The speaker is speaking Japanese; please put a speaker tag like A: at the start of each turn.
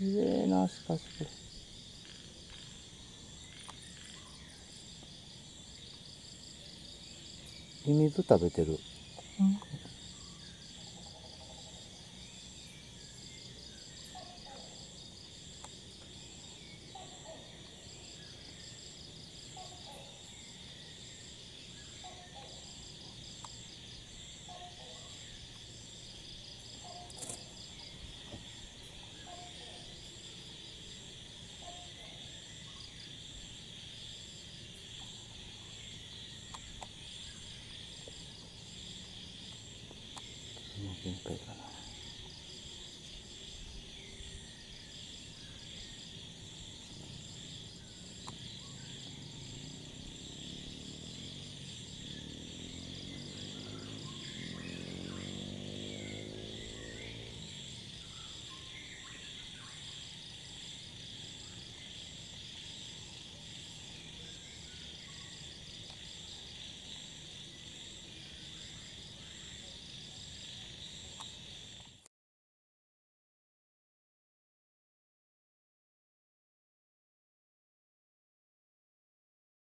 A: 綺麗なしかしこれミミズ食べてる。限界かな